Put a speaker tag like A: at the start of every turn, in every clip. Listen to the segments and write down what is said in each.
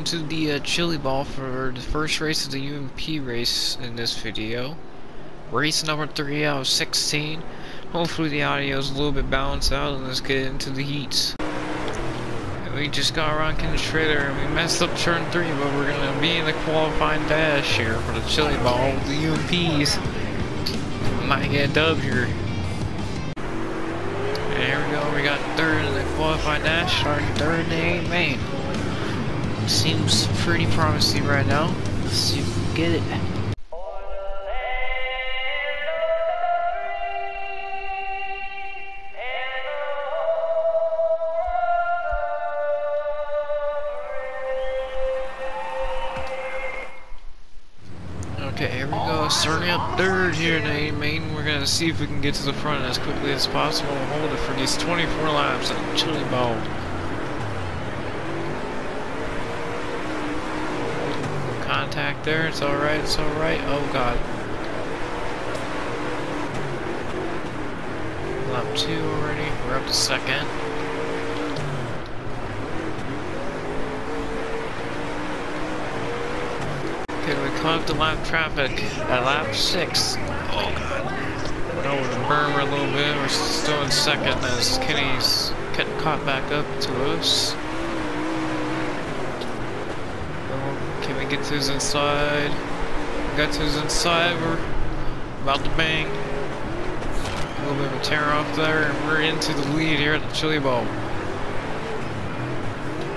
A: welcome to the uh, Chili Bowl for the first race of the UMP race in this video. Race number 3 out of 16. Hopefully the audio is a little bit balanced out and let's get into the heats. We just got around in the trailer and we messed up turn 3 but we're going to be in the qualifying dash here for the Chili Bowl with the UMPs. Might get a dub here. And here we go, we got third in the qualifying dash, starting third in the 8 main seems pretty promising right now. Let's see if we can get it. Okay, here we go. Starting up third here in the main. We're gonna see if we can get to the front as quickly as possible hold it for these 24 laps at Chili Bowl. Contact there. It's alright, it's alright. Oh god. Lap 2 already. We're up to second. Okay, we caught the lap traffic at lap 6. Oh god. Went over the berm a little bit. We're still in second as Kenny's getting caught back up to us. Can we get to his inside? Got to his inside, we're about to bang. A little bit of a tear off there, and we're into the lead here at the Chili Bowl.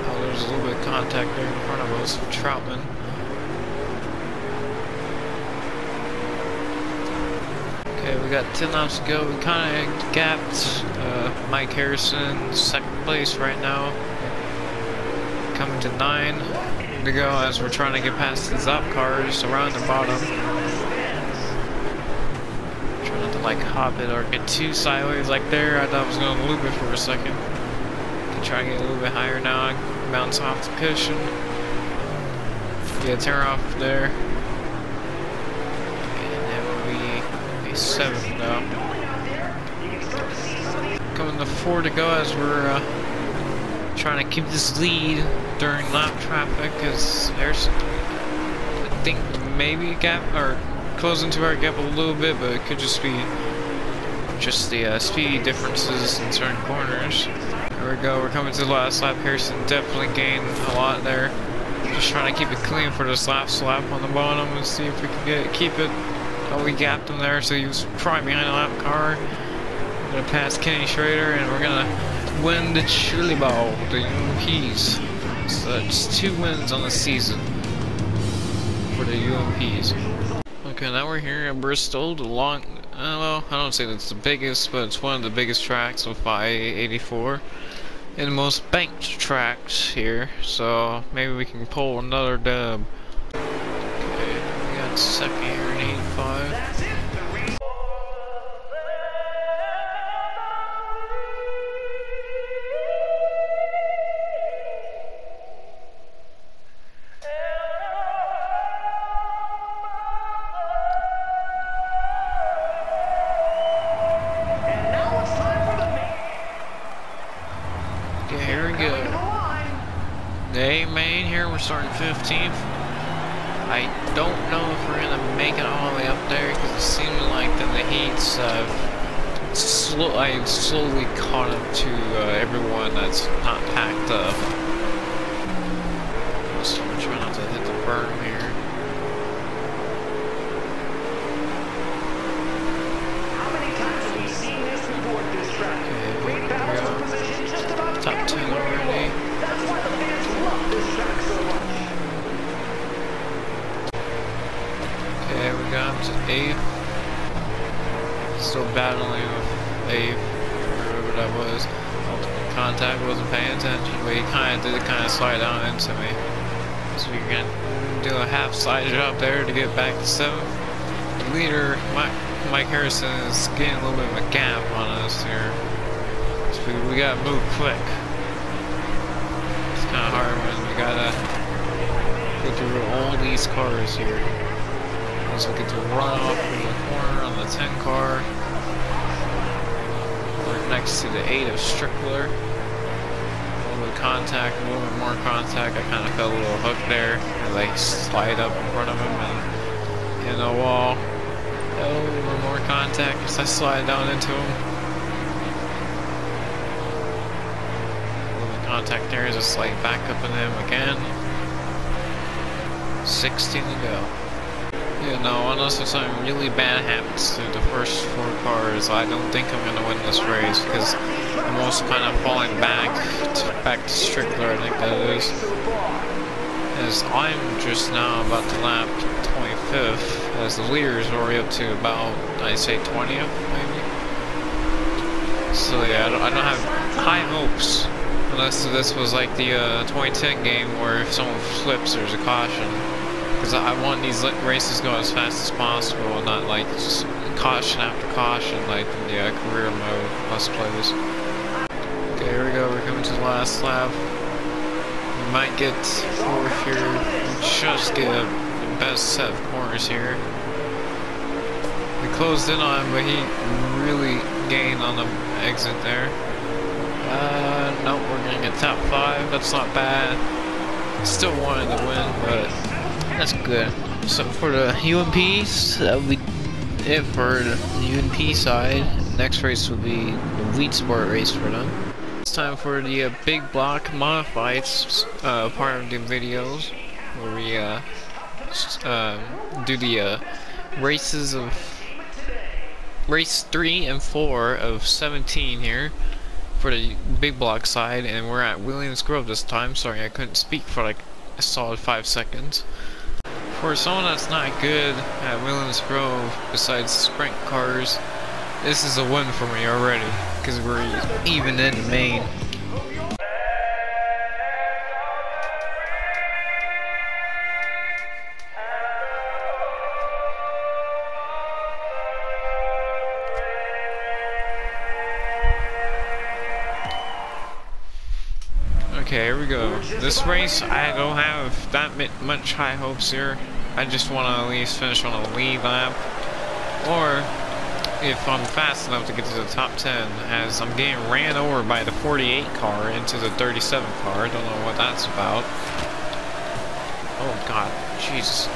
A: Oh, there's a little bit of contact there in front of us with Troutman. Okay, we got 10 laps to go. We kind of gapped uh, Mike Harrison, second place right now. Coming to 9 to go as we're trying to get past the Zop cars around the bottom. Trying not to like hop it or get too sideways like there. I thought I was going to loop it for a second. Can try to get a little bit higher now bounce off the cushion. Yeah, tear off there. And that will be a 7 now. Coming to 4 to go as we're uh, trying to keep this lead during lap traffic because there's I think maybe a gap or closing to our gap a little bit but it could just be just the uh, speed differences in certain corners. There we go we're coming to the last lap Harrison definitely gained a lot there. Just trying to keep it clean for this last lap on the bottom and see if we can get it, keep it oh we gapped him there. So he was probably behind the lap car. We're gonna pass Kenny Schrader and we're gonna win the Chili Bowl the UMPs so that's two wins on the season for the UMPs. Okay, now we're here in Bristol, the long, uh, well, I don't say that's the biggest, but it's one of the biggest tracks of I-84. And the most banked tracks here, so maybe we can pull another dub. Okay, we got second here in 85. Main here, we're starting 15th. I don't know if we're gonna make it all the way up there because it seems like that the heats slow, I slowly caught up to uh, everyone that's not packed up. Side drop there to get back to 7th. The leader, Mike, Mike Harrison, is getting a little bit of a gap on us here. So we, we gotta move quick. It's kind of hard when we gotta go through all these cars here. So we get to run off in the corner on the 10 car. We're next to the 8 of Strickler. Contact, a little bit more contact. I kind of felt a little hook there as I slide up in front of him and in a wall. A little more contact as I slide down into him. A little contact there as I slide back up in him again. 16 to go. Yeah, no, unless if something really bad happens to the first four cars, I don't think I'm gonna win this race because I'm also kind of falling back to, back to Strickler, I think that is. As I'm just now about to lap 25th, as the leaders are already up to about, I'd say 20th, maybe. So yeah, I don't, I don't have high hopes. Unless this was like the uh, 2010 game where if someone flips, there's a caution. Because I want these races to go as fast as possible and not like just caution after caution like in the uh, career mode plus plays. Okay, here we go. We're coming to the last lap. We might get fourth here. Just get a, best set of corners here. We closed in on him, but he really gained on the exit there. Uh, nope, we're gonna get top five. That's not bad. Still wanted to win, but that's good. So for the UMPs, that would be it for the UMP side. Next race will be the Weedsport race for them. It's time for the uh, big block modifieds uh, part of the videos where we uh, uh, do the uh, races of race 3 and 4 of 17 here for the big block side and we're at Williams Grove this time. Sorry I couldn't speak for like a solid 5 seconds. For someone that's not good at Williams Grove, besides sprint cars, this is a win for me already, because we're even in the main. Okay, here we go. This race, I don't have that much high hopes here. I just want to at least finish on a lead lap. Or, if I'm fast enough to get to the top 10, as I'm getting ran over by the 48 car into the 37 car. I don't know what that's about. Oh god, Jesus.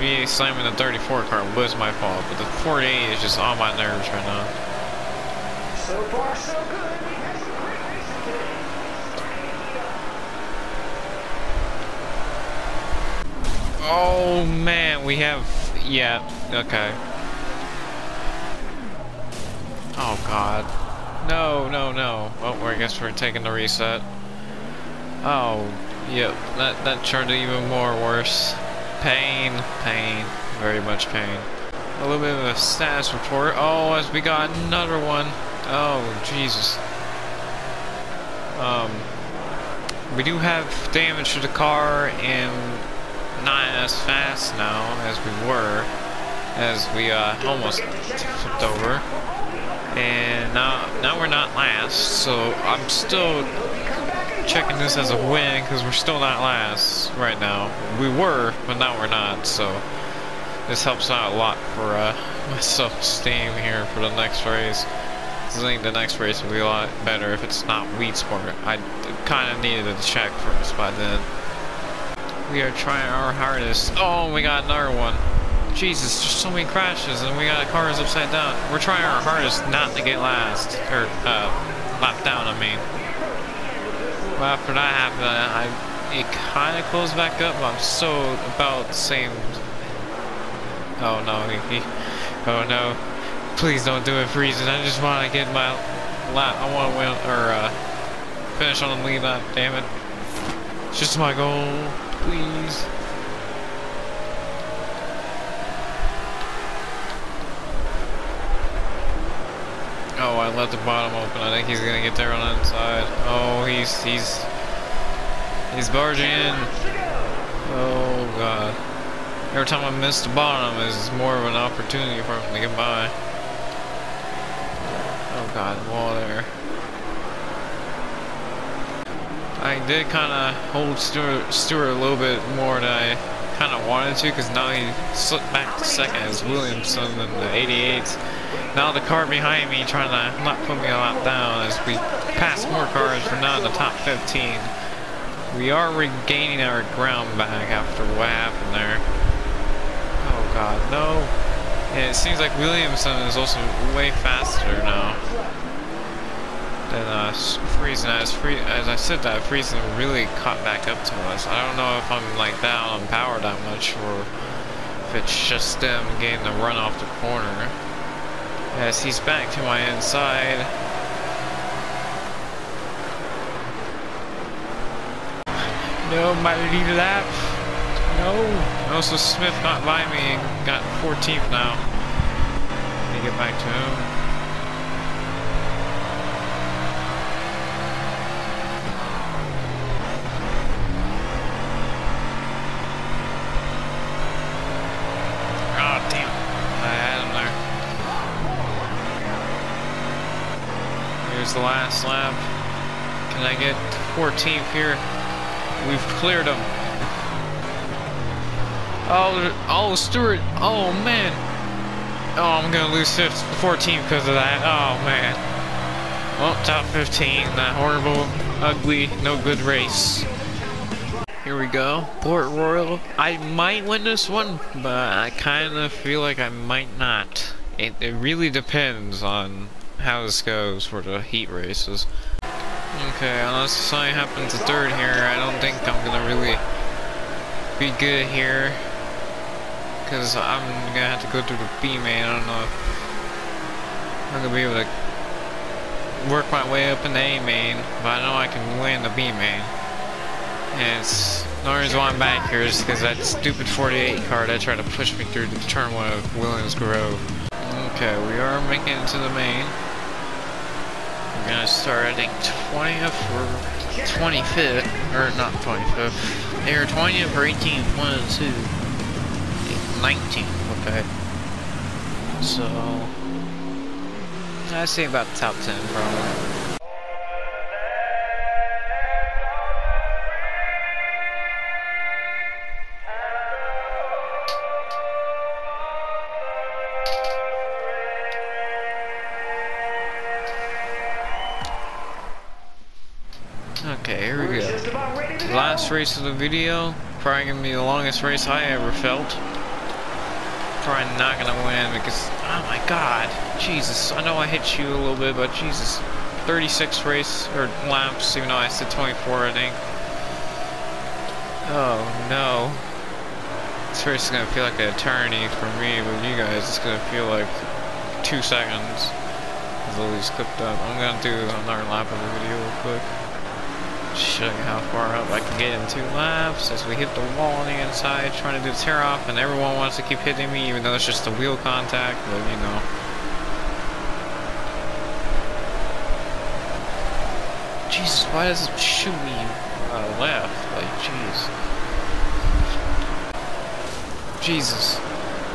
A: Me slamming the 34 car was my fault, but the 48 is just on my nerves right now. So far, so good. Oh man, we have, yeah, okay. Oh god. No, no, no. Oh, I guess we're taking the reset. Oh, yep, that, that turned even more worse. Pain, pain, very much pain. A little bit of a status report. Oh, as we got another one. Oh, Jesus. Um, we do have damage to the car and not as fast now as we were, as we uh, almost flipped over. And now, now we're not last, so I'm still checking this as a win because we're still not last right now. We were, but now we're not, so this helps out a lot for uh, my self-esteem here for the next race. I think the next race will be a lot better if it's not Weedsport. I kind of needed a check first by then. We are trying our hardest. Oh, we got another one. Jesus, there's so many crashes and we got cars upside down. We're trying our hardest not to get last. Or, uh, lap down, I mean. Well, after that happened, I, it kind of closed back up, I'm so about the same. Oh no, he, oh no. Please don't do it, Friesen. I just want to get my lap. I want to win, or, uh, finish on the lead lap, damn it. It's just my goal please. Oh, I left the bottom open. I think he's gonna get there on the inside. Oh, he's he's he's barging in. Oh god. Every time I miss the bottom is more of an opportunity for him to get by. Oh god, wall there. I did kind of hold Stewart, a little bit more than I kind of wanted to because now he slipped back to second as Williamson in the 88. Now the car behind me trying to not put me a lot down as we pass more cars. We're now in the top 15. We are regaining our ground back after what happened there. Oh god, no. And it seems like Williamson is also way faster now than uh, Friesen. As, Free as I said that, Friesen really caught back up to us. I don't know if I'm like down on power that much or if it's just them getting the run off the corner. As he's back to my inside. No, lead lap. No. Also, Smith got by me and got 14th now. Let me get back to him. The last lap. Can I get 14th here? We've cleared them. Oh, oh, Stewart. Oh, man. Oh, I'm going to lose 5th, 14th because of that. Oh, man. Well, top 15. That horrible, ugly, no good race. Here we go. Port Royal. I might win this one, but I kind of feel like I might not. It, it really depends on how this goes for the heat races. Okay, unless something happens to third here, I don't think I'm gonna really be good here. Because I'm gonna have to go through the B main, I don't know if I'm gonna be able to work my way up in the A main, but I know I can win the B main. And it's the only reason why I'm back here is because that stupid 48 car that tried to push me through the turn one of Williams Grove. Okay, we are making it to the main. We're gonna start, think, 20th or 25th, or not 25th, either 20th or 18th, one of the two. 19th, okay. So, I'd say about the top 10 probably. Last race of the video. Probably gonna be the longest race I ever felt. Probably not gonna win because, oh my god, Jesus. I know I hit you a little bit, but Jesus. 36 race, or laps, even though I said 24, I think. Oh no. This race is gonna feel like an eternity for me, but you guys, it's gonna feel like two seconds. Always clipped up. I'm gonna do another lap of the video real quick show you how far up I can get in two laps as we hit the wall on the inside trying to do tear off and everyone wants to keep hitting me even though it's just a wheel contact but you know. Jesus why does it shoot me uh, left? Like jeez. Jesus.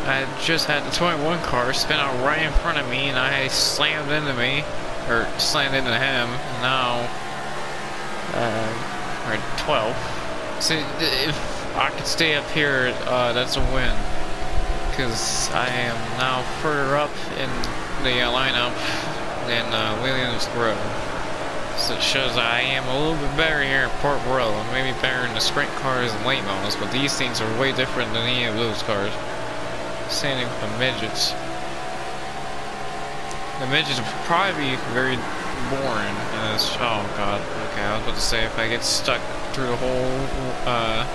A: I just had the 21 car spin out right in front of me and I slammed into me or slammed into him now uh, or 12. So if I could stay up here, uh, that's a win. Because I am now further up in the uh, lineup than uh, Williams Grove. So it shows I am a little bit better here at Port Royal. and maybe better in the sprint cars and late models, but these things are way different than any of those cars. Standing with the midgets. The midgets would probably be very boring. As, oh god, okay, I was about to say if I get stuck through the whole, uh,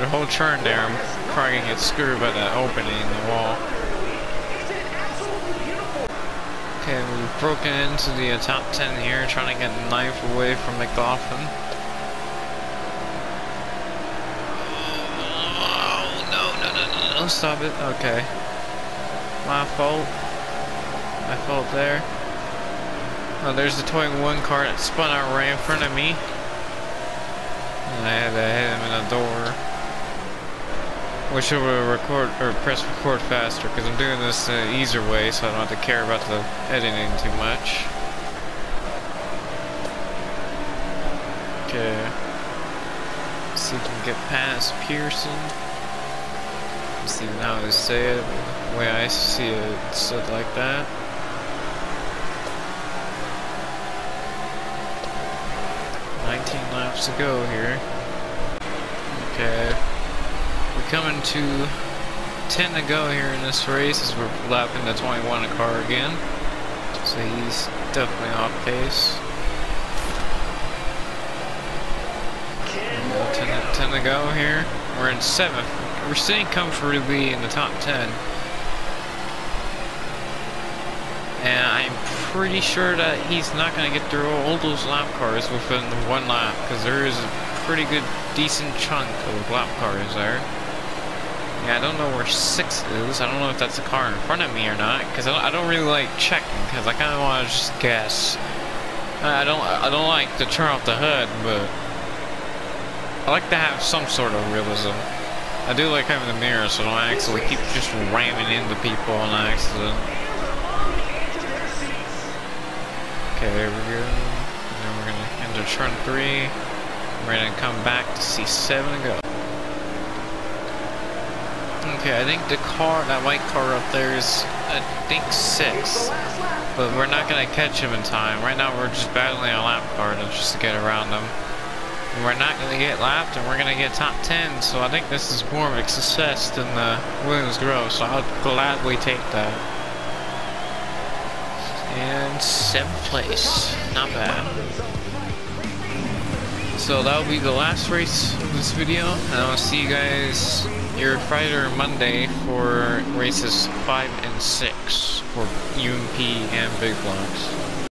A: the whole turn there, I'm probably gonna get screwed by that opening in the wall. Okay, we've broken into the uh, top 10 here, trying to get a knife away from McLaughlin. Oh, no, no, no, no, no, stop it. Okay. My fault. My fault there. Oh, there's the towing one car that spun out right in front of me. And I had to hit him in the door. Wish I would record or press record faster because I'm doing this the easier way so I don't have to care about the editing too much. Okay. See if we can get past Pearson. It's even how I say it. The way I see it, said like that. Laps to go here. Okay. We're coming to 10 to go here in this race as we're lapping the 21 car again. So he's definitely off pace. Uh, 10 to, 10 to go here. We're in 7th. We're staying comfortably in the top 10. And I'm pretty sure that he's not going to get through all those lap cars within one lap. Because there is a pretty good, decent chunk of lap cars there. Yeah, I don't know where 6 is. I don't know if that's a car in front of me or not. Because I, I, don't really like checking. Because I kind of want to just guess. I don't, I don't like to turn off the hood, but... I like to have some sort of realism. I do like having the mirror so I don't actually keep just ramming into people on accident. Okay, there we go. And then we're gonna enter turn three. We're gonna come back to C7 and go. Okay, I think the car, that white car up there is, I think six. But we're not gonna catch him in time. Right now we're just battling a lap car just to get around him. We're not to get lapped and we're to get top 10, so I think this is more of a success than the Williams Grove, so I'll gladly take that. And 7th place, not bad. So that'll be the last race of this video, and I'll see you guys your Friday or Monday for races 5 and 6 for UMP and Big Blocks.